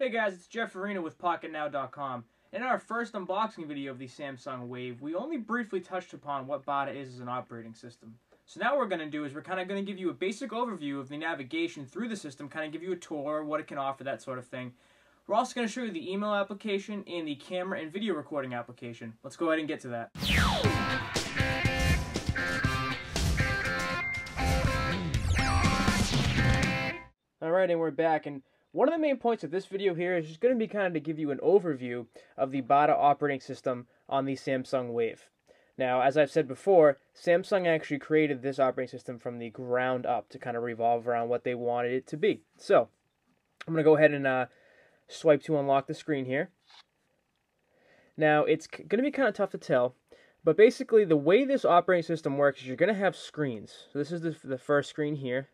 Hey guys, it's Jeff Arena with PocketNow.com. In our first unboxing video of the Samsung Wave, we only briefly touched upon what Bada is as an operating system. So now what we're going to do is we're kind of going to give you a basic overview of the navigation through the system, kind of give you a tour, what it can offer, that sort of thing. We're also going to show you the email application and the camera and video recording application. Let's go ahead and get to that. Alright, and we're back, and one of the main points of this video here is just going to be kind of to give you an overview of the Bada operating system on the Samsung Wave. Now, as I've said before, Samsung actually created this operating system from the ground up to kind of revolve around what they wanted it to be. So, I'm going to go ahead and uh, swipe to unlock the screen here. Now, it's going to be kind of tough to tell, but basically the way this operating system works is you're going to have screens. So this is the, the first screen here.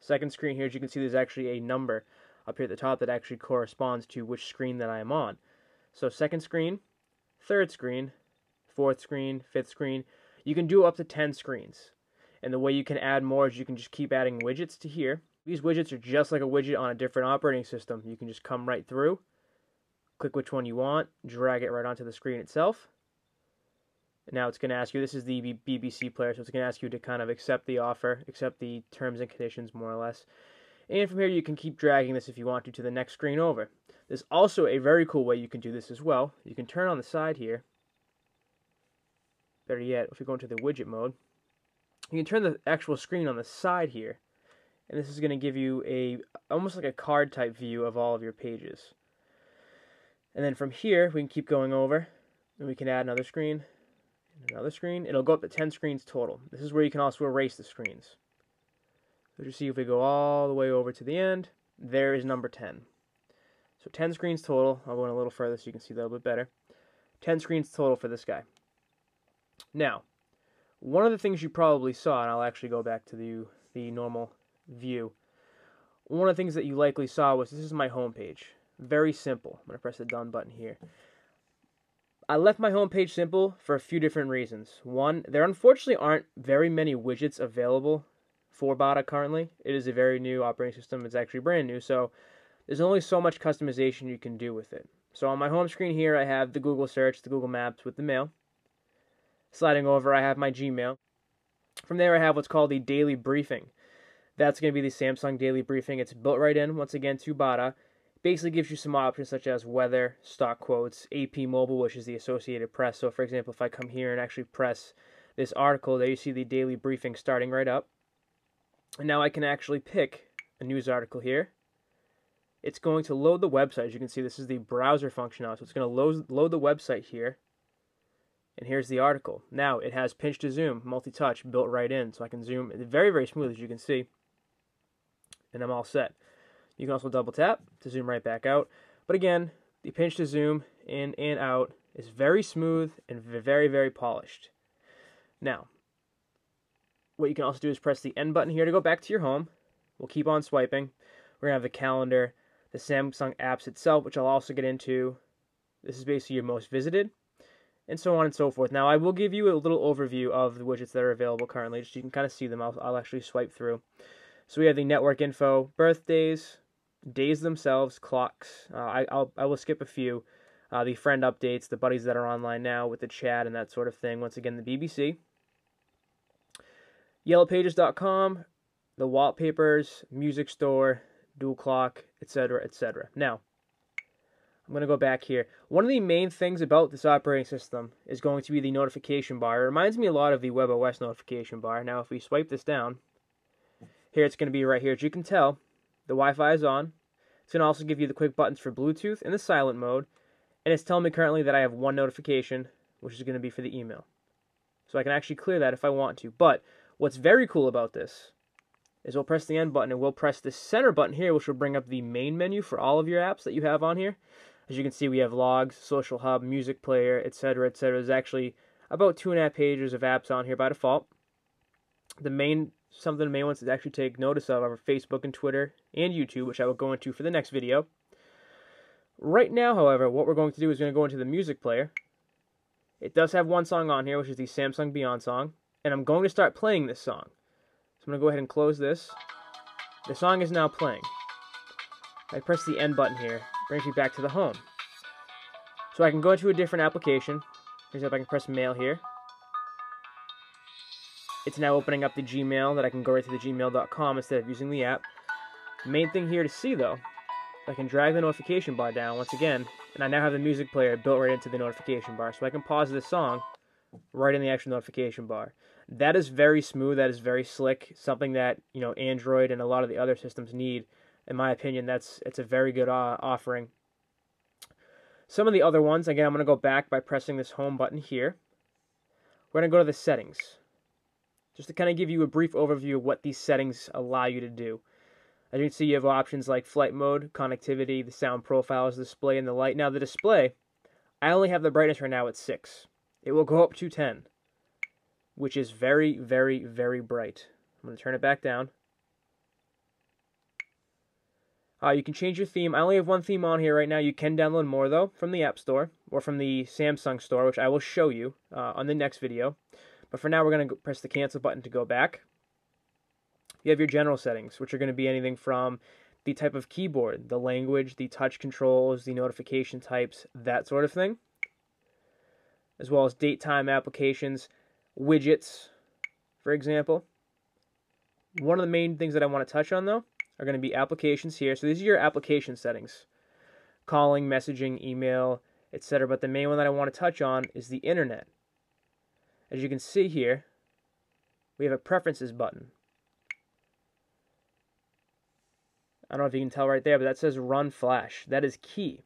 Second screen here, as you can see, there's actually a number up here at the top that actually corresponds to which screen that I am on. So second screen, third screen, fourth screen, fifth screen. You can do up to 10 screens. And the way you can add more is you can just keep adding widgets to here. These widgets are just like a widget on a different operating system. You can just come right through, click which one you want, drag it right onto the screen itself. And now it's going to ask you, this is the BBC player, so it's going to ask you to kind of accept the offer, accept the terms and conditions more or less. And from here you can keep dragging this if you want to to the next screen over. There's also a very cool way you can do this as well. You can turn on the side here. Better yet, if you go into the widget mode, you can turn the actual screen on the side here. And this is going to give you a almost like a card type view of all of your pages. And then from here, we can keep going over, and we can add another screen, another screen. It'll go up to 10 screens total. This is where you can also erase the screens. So you see if we go all the way over to the end, there is number 10. So 10 screens total. I'll go in a little further so you can see that a little bit better. 10 screens total for this guy. Now, one of the things you probably saw, and I'll actually go back to the, the normal view. One of the things that you likely saw was this is my home page. Very simple. I'm going to press the done button here. I left my home page simple for a few different reasons. One, there unfortunately aren't very many widgets available for Bada currently. It is a very new operating system. It's actually brand new, so there's only so much customization you can do with it. So on my home screen here, I have the Google search, the Google Maps with the mail. Sliding over, I have my Gmail. From there, I have what's called the daily briefing. That's going to be the Samsung daily briefing. It's built right in, once again, to Bada. Basically gives you some options such as weather, stock quotes, AP Mobile, which is the Associated Press. So, for example, if I come here and actually press this article, there you see the daily briefing starting right up. And now I can actually pick a news article here. It's going to load the website. As you can see, this is the browser function now. So it's going to load, load the website here. And here's the article. Now it has pinch to zoom, multi-touch built right in. So I can zoom very, very smooth as you can see. And I'm all set. You can also double tap to zoom right back out. But again, the pinch to zoom in and out is very smooth and very, very polished. Now, what you can also do is press the end button here to go back to your home. We'll keep on swiping. We're going to have the calendar, the Samsung apps itself, which I'll also get into. This is basically your most visited, and so on and so forth. Now, I will give you a little overview of the widgets that are available currently, just so you can kind of see them. I'll, I'll actually swipe through. So we have the network info, birthdays, days themselves, clocks. Uh, I, I'll, I will skip a few. Uh, the friend updates, the buddies that are online now with the chat and that sort of thing. Once again, the BBC. Yellowpages.com, the wallpapers, music store, dual clock, etc., etc. Now, I'm going to go back here. One of the main things about this operating system is going to be the notification bar. It reminds me a lot of the WebOS notification bar. Now, if we swipe this down, here it's going to be right here. As you can tell, the Wi-Fi is on. It's going to also give you the quick buttons for Bluetooth in the silent mode. And it's telling me currently that I have one notification, which is going to be for the email. So I can actually clear that if I want to. But What's very cool about this is we'll press the end button and we'll press the center button here, which will bring up the main menu for all of your apps that you have on here. As you can see, we have logs, social hub, music player, etc., etc. There's actually about two and a half pages of apps on here by default. The main, some of the main ones to actually take notice of are Facebook and Twitter and YouTube, which I will go into for the next video. Right now, however, what we're going to do is going to go into the music player. It does have one song on here, which is the Samsung Beyond song and I'm going to start playing this song. So I'm going to go ahead and close this. The song is now playing. I press the end button here. brings me back to the home. So I can go into a different application. For example, I can press mail here. It's now opening up the Gmail that I can go right to the gmail.com instead of using the app. Main thing here to see though, I can drag the notification bar down once again, and I now have the music player built right into the notification bar. So I can pause this song right in the actual notification bar. That is very smooth, that is very slick, something that, you know, Android and a lot of the other systems need. In my opinion, that's it's a very good uh, offering. Some of the other ones, again, I'm going to go back by pressing this home button here. We're going to go to the settings. Just to kind of give you a brief overview of what these settings allow you to do. As you can see, you have options like flight mode, connectivity, the sound profiles, display, and the light. Now, the display, I only have the brightness right now at 6. It will go up to 10, which is very, very, very bright. I'm going to turn it back down. Uh, you can change your theme. I only have one theme on here right now. You can download more, though, from the App Store or from the Samsung Store, which I will show you uh, on the next video. But for now, we're going to press the cancel button to go back you have your general settings, which are going to be anything from the type of keyboard, the language, the touch controls, the notification types, that sort of thing, as well as date time applications, widgets, for example. One of the main things that I want to touch on, though, are going to be applications here. So these are your application settings calling, messaging, email, etc. But the main one that I want to touch on is the internet. As you can see here, we have a preferences button. I don't know if you can tell right there, but that says run Flash. That is key.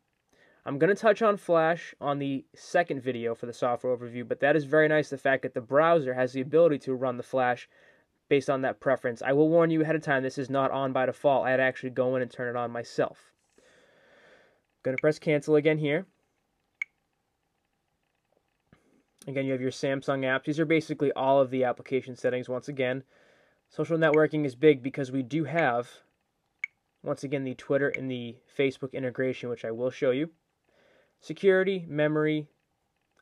I'm going to touch on Flash on the second video for the software overview, but that is very nice, the fact that the browser has the ability to run the Flash based on that preference. I will warn you ahead of time, this is not on by default. I had to actually go in and turn it on myself. I'm going to press cancel again here. Again, you have your Samsung apps. These are basically all of the application settings once again. Social networking is big because we do have once again, the Twitter and the Facebook integration, which I will show you. Security, memory,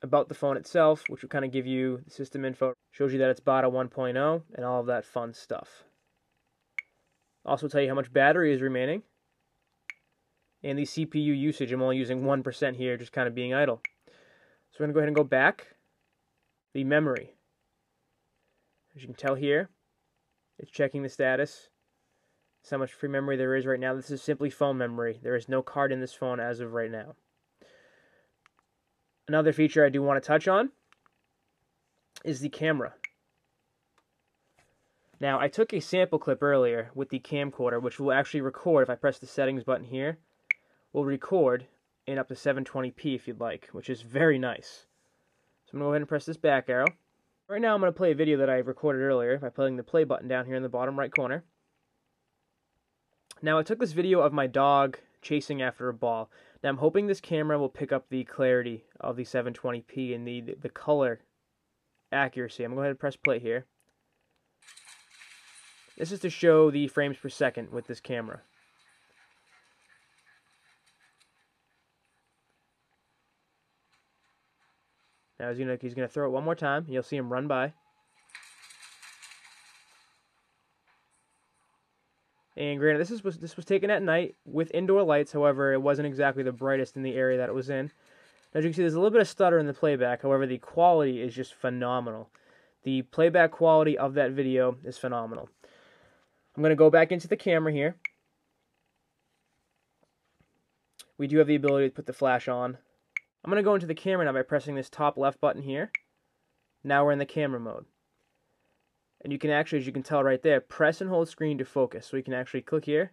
about the phone itself, which will kind of give you the system info. Shows you that it's Bada 1.0 and all of that fun stuff. Also tell you how much battery is remaining. And the CPU usage, I'm only using 1% here, just kind of being idle. So we're going to go ahead and go back. The memory. As you can tell here, it's checking the status how much free memory there is right now. This is simply phone memory. There is no card in this phone as of right now. Another feature I do want to touch on is the camera. Now, I took a sample clip earlier with the camcorder, which will actually record, if I press the settings button here, will record in up to 720p if you'd like, which is very nice. So I'm going to go ahead and press this back arrow. Right now I'm going to play a video that I recorded earlier by putting the play button down here in the bottom right corner. Now I took this video of my dog chasing after a ball. Now I'm hoping this camera will pick up the clarity of the 720p and the, the color accuracy. I'm going to go ahead and press play here. This is to show the frames per second with this camera. Now he's he's gonna throw it one more time. You'll see him run by. And granted, this was this was taken at night with indoor lights. However, it wasn't exactly the brightest in the area that it was in. As you can see, there's a little bit of stutter in the playback. However, the quality is just phenomenal. The playback quality of that video is phenomenal. I'm going to go back into the camera here. We do have the ability to put the flash on. I'm going to go into the camera now by pressing this top left button here. Now we're in the camera mode. And you can actually, as you can tell right there, press and hold screen to focus. So you can actually click here,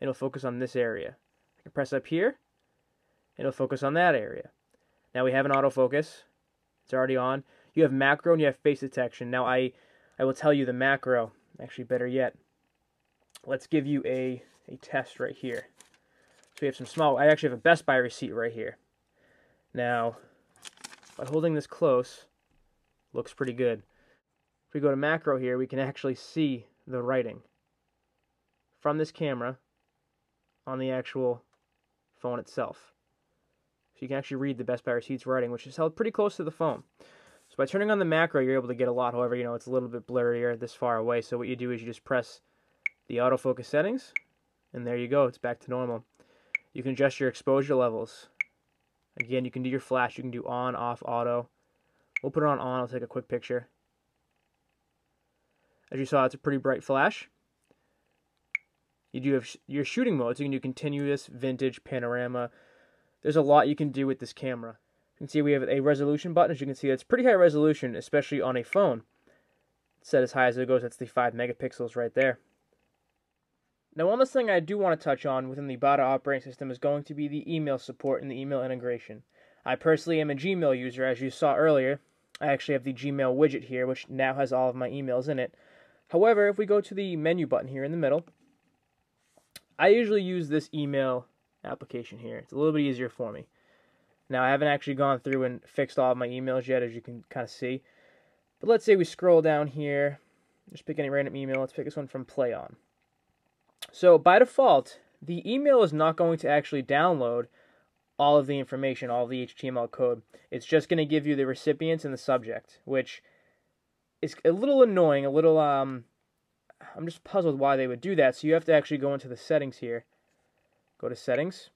and it'll focus on this area. I can press up here, and it'll focus on that area. Now we have an autofocus. It's already on. You have macro and you have face detection. Now I, I will tell you the macro. Actually, better yet, let's give you a, a test right here. So we have some small, I actually have a Best Buy receipt right here. Now, by holding this close, looks pretty good. If we go to macro here, we can actually see the writing from this camera on the actual phone itself. So you can actually read the Best Buy receipts writing, which is held pretty close to the phone. So by turning on the macro, you're able to get a lot. However, you know, it's a little bit blurrier this far away. So what you do is you just press the autofocus settings, and there you go. It's back to normal. You can adjust your exposure levels. Again, you can do your flash. You can do on, off, auto. We'll put it on on. I'll take a quick picture. As you saw, it's a pretty bright flash. You do have your shooting modes. You can do continuous, vintage, panorama. There's a lot you can do with this camera. You can see we have a resolution button. As you can see, it's pretty high resolution, especially on a phone. It's set as high as it goes. That's the 5 megapixels right there. Now, one last thing I do want to touch on within the Bada operating system is going to be the email support and the email integration. I personally am a Gmail user, as you saw earlier. I actually have the Gmail widget here, which now has all of my emails in it. However, if we go to the menu button here in the middle, I usually use this email application here. It's a little bit easier for me. Now, I haven't actually gone through and fixed all of my emails yet, as you can kind of see. But let's say we scroll down here, just pick any random email. Let's pick this one from PlayOn. So by default, the email is not going to actually download all of the information, all of the HTML code. It's just going to give you the recipients and the subject, which is a little annoying, a little um I'm just puzzled why they would do that. So you have to actually go into the settings here. Go to settings.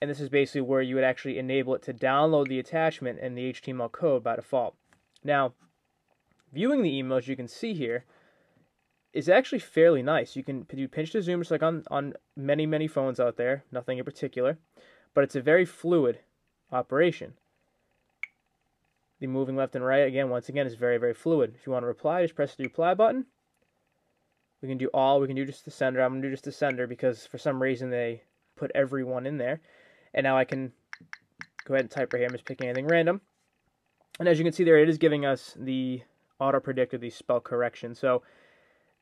And this is basically where you would actually enable it to download the attachment and the HTML code by default. Now, viewing the emails you can see here, is actually fairly nice. You can do pinch to zoom just like on, on many, many phones out there, nothing in particular, but it's a very fluid operation. The moving left and right, again, once again, is very, very fluid. If you want to reply, just press the reply button. We can do all, we can do just the sender. I'm going to do just the sender because for some reason they put everyone in there. And now I can go ahead and type right here. I'm just picking anything random. And as you can see there, it is giving us the auto predictor, the spell correction. So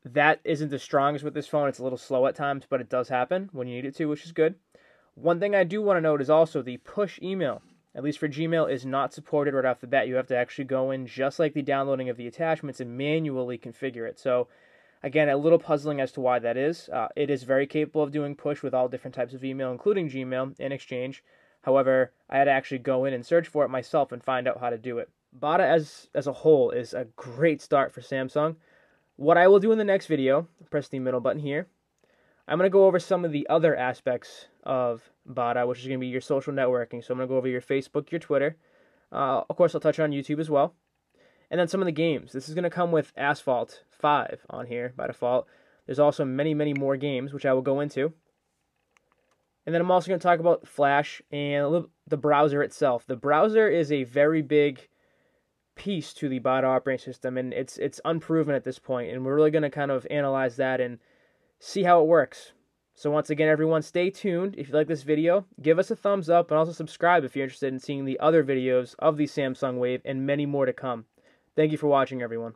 that isn't the strongest with this phone. It's a little slow at times, but it does happen when you need it to, which is good. One thing I do want to note is also the push email, at least for Gmail, is not supported right off the bat. You have to actually go in, just like the downloading of the attachments, and manually configure it. So, again, a little puzzling as to why that is. Uh, it is very capable of doing push with all different types of email, including Gmail and Exchange. However, I had to actually go in and search for it myself and find out how to do it. Bada as as a whole is a great start for Samsung. What I will do in the next video, press the middle button here, I'm going to go over some of the other aspects of Bada, which is going to be your social networking. So I'm going to go over your Facebook, your Twitter. Uh, of course, I'll touch on YouTube as well. And then some of the games. This is going to come with Asphalt 5 on here by default. There's also many, many more games, which I will go into. And then I'm also going to talk about Flash and the browser itself. The browser is a very big piece to the Bada operating system, and it's it's unproven at this point, and we're really going to kind of analyze that and see how it works. So once again, everyone, stay tuned. If you like this video, give us a thumbs up and also subscribe if you're interested in seeing the other videos of the Samsung Wave and many more to come. Thank you for watching, everyone.